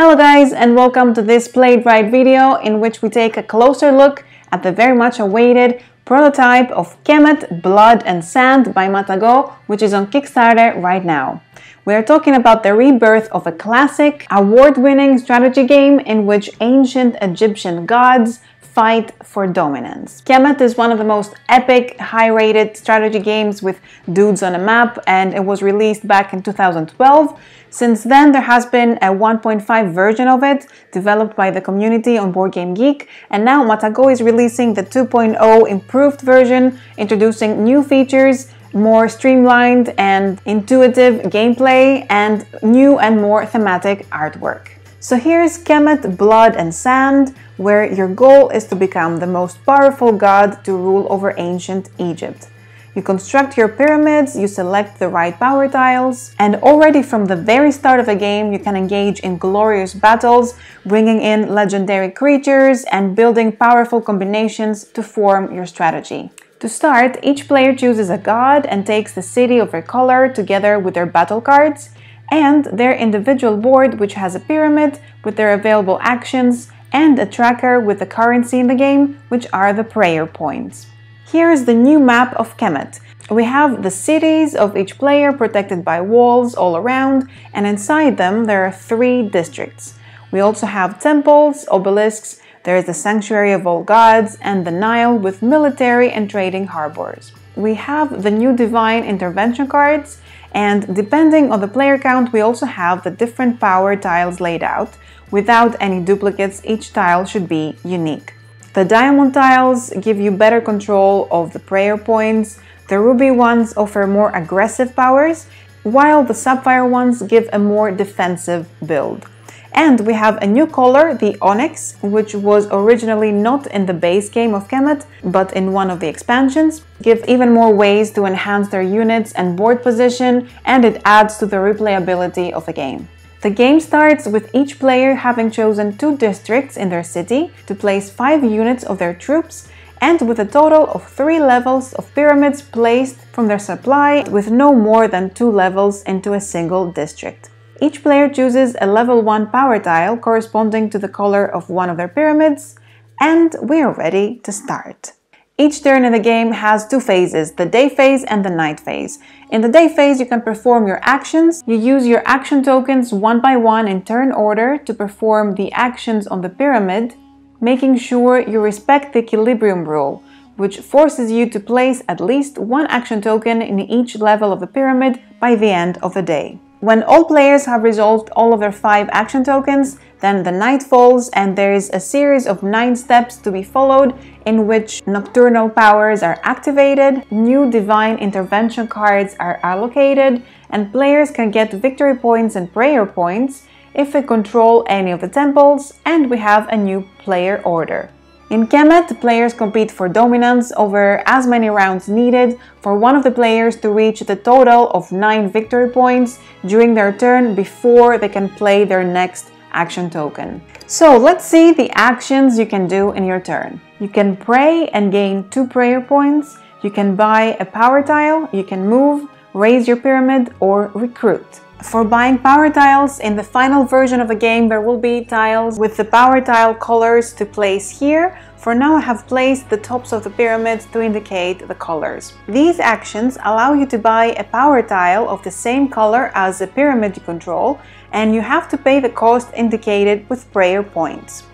Hello guys and welcome to this Play it Right video in which we take a closer look at the very much awaited prototype of Kemet Blood and Sand by Matagot which is on Kickstarter right now. We are talking about the rebirth of a classic, award-winning strategy game in which ancient Egyptian gods fight for dominance. Kemet is one of the most epic, high-rated strategy games with dudes on a map and it was released back in 2012. Since then, there has been a 1.5 version of it developed by the community on BoardGameGeek and now Matagot is releasing the 2.0 improved version, introducing new features more streamlined and intuitive gameplay, and new and more thematic artwork. So here's Kemet Blood and Sand, where your goal is to become the most powerful god to rule over ancient Egypt. You construct your pyramids, you select the right power tiles, and already from the very start of the game, you can engage in glorious battles, bringing in legendary creatures and building powerful combinations to form your strategy. To start, each player chooses a god and takes the city of their color together with their battle cards and their individual board which has a pyramid with their available actions and a tracker with the currency in the game which are the prayer points. Here is the new map of Kemet. We have the cities of each player protected by walls all around and inside them there are three districts. We also have temples, obelisks, there is the Sanctuary of All Gods and the Nile with military and trading harbors. We have the new Divine Intervention cards, and depending on the player count, we also have the different power tiles laid out. Without any duplicates, each tile should be unique. The diamond tiles give you better control of the prayer points, the ruby ones offer more aggressive powers, while the sapphire ones give a more defensive build. And we have a new color, the Onyx, which was originally not in the base game of Kemet, but in one of the expansions. Give even more ways to enhance their units and board position, and it adds to the replayability of the game. The game starts with each player having chosen two districts in their city to place five units of their troops and with a total of three levels of pyramids placed from their supply with no more than two levels into a single district. Each player chooses a level 1 power tile corresponding to the color of one of their pyramids, and we are ready to start. Each turn in the game has two phases, the day phase and the night phase. In the day phase, you can perform your actions. You use your action tokens one by one in turn order to perform the actions on the pyramid, making sure you respect the equilibrium rule, which forces you to place at least one action token in each level of the pyramid by the end of the day. When all players have resolved all of their 5 action tokens, then the night falls and there is a series of 9 steps to be followed in which nocturnal powers are activated, new divine intervention cards are allocated, and players can get victory points and prayer points if they control any of the temples, and we have a new player order. In Kemet, players compete for dominance over as many rounds needed for one of the players to reach the total of 9 victory points during their turn before they can play their next action token. So let's see the actions you can do in your turn. You can pray and gain 2 prayer points, you can buy a power tile, you can move, raise your pyramid or recruit. For buying power tiles, in the final version of the game there will be tiles with the power tile colors to place here. For now I have placed the tops of the pyramids to indicate the colors. These actions allow you to buy a power tile of the same color as the pyramid you control and you have to pay the cost indicated with prayer points.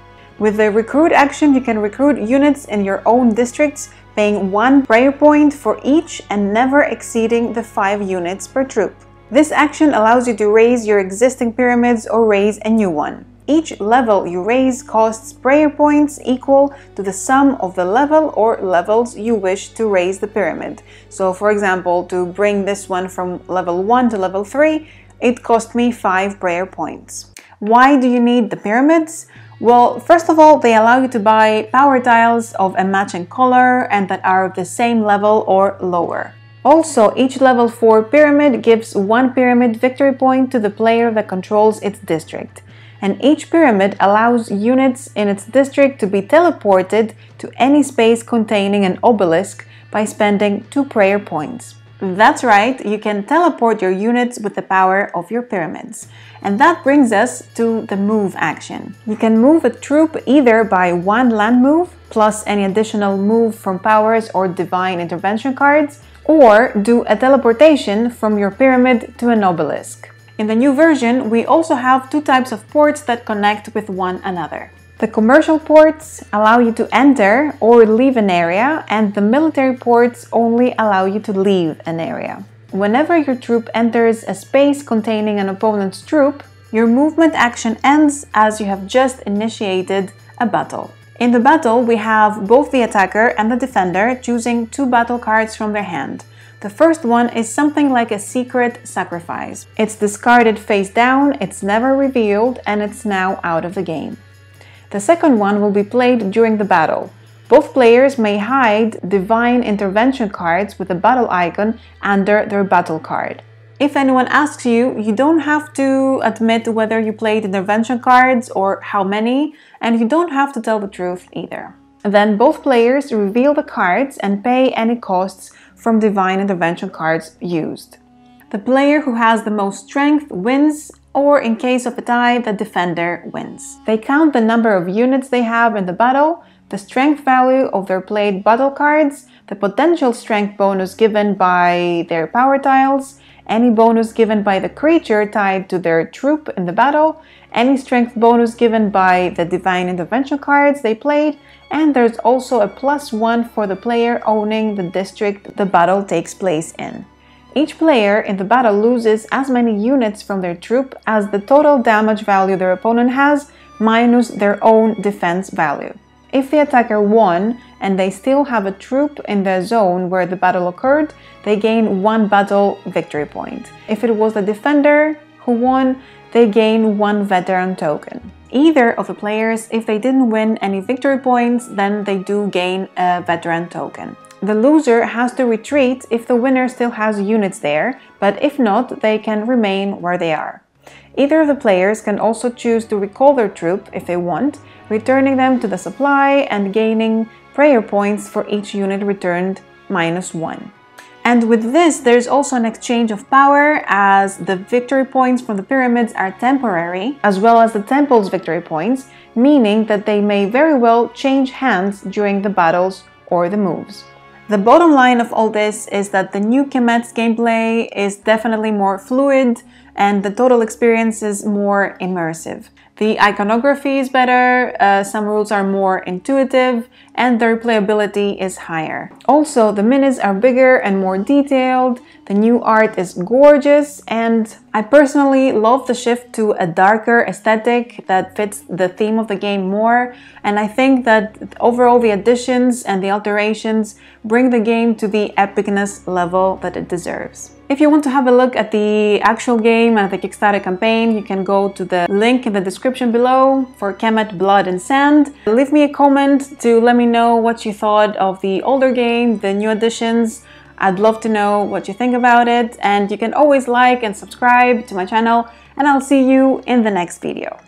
With the recruit action you can recruit units in your own districts paying one prayer point for each and never exceeding the 5 units per troop. This action allows you to raise your existing pyramids or raise a new one. Each level you raise costs prayer points equal to the sum of the level or levels you wish to raise the pyramid. So for example, to bring this one from level 1 to level 3, it cost me 5 prayer points. Why do you need the pyramids? Well, first of all, they allow you to buy power tiles of a matching color and that are of the same level or lower. Also, each level 4 pyramid gives one pyramid victory point to the player that controls its district. And each pyramid allows units in its district to be teleported to any space containing an obelisk by spending 2 prayer points. That's right, you can teleport your units with the power of your pyramids. And that brings us to the move action. You can move a troop either by one land move, plus any additional move from powers or divine intervention cards, or do a teleportation from your pyramid to an obelisk. In the new version, we also have two types of ports that connect with one another. The commercial ports allow you to enter or leave an area, and the military ports only allow you to leave an area. Whenever your troop enters a space containing an opponent's troop, your movement action ends as you have just initiated a battle. In the battle, we have both the attacker and the defender choosing two battle cards from their hand. The first one is something like a secret sacrifice. It's discarded face down, it's never revealed, and it's now out of the game. The second one will be played during the battle. Both players may hide divine intervention cards with a battle icon under their battle card. If anyone asks you, you don't have to admit whether you played intervention cards or how many, and you don't have to tell the truth either. Then both players reveal the cards and pay any costs from divine intervention cards used. The player who has the most strength wins or in case of a tie, the defender wins. They count the number of units they have in the battle, the strength value of their played battle cards, the potential strength bonus given by their power tiles, any bonus given by the creature tied to their troop in the battle, any strength bonus given by the divine intervention cards they played, and there's also a plus one for the player owning the district the battle takes place in. Each player in the battle loses as many units from their troop as the total damage value their opponent has minus their own defense value. If the attacker won and they still have a troop in the zone where the battle occurred, they gain one battle victory point. If it was the defender who won, they gain one veteran token. Either of the players, if they didn't win any victory points, then they do gain a veteran token. The loser has to retreat if the winner still has units there, but if not, they can remain where they are. Either of the players can also choose to recall their troop if they want, returning them to the supply and gaining prayer points for each unit returned minus 1. And with this, there's also an exchange of power as the victory points from the pyramids are temporary, as well as the temple's victory points, meaning that they may very well change hands during the battles or the moves. The bottom line of all this is that the new Kemet's gameplay is definitely more fluid and the total experience is more immersive. The iconography is better, uh, some rules are more intuitive, and the replayability is higher. Also, the minis are bigger and more detailed, the new art is gorgeous, and I personally love the shift to a darker aesthetic that fits the theme of the game more, and I think that overall the additions and the alterations bring the game to the epicness level that it deserves. If you want to have a look at the actual game and the Kickstarter campaign, you can go to the link in the description below for Kemet Blood and Sand. Leave me a comment to let me know what you thought of the older game, the new additions. I'd love to know what you think about it and you can always like and subscribe to my channel and I'll see you in the next video.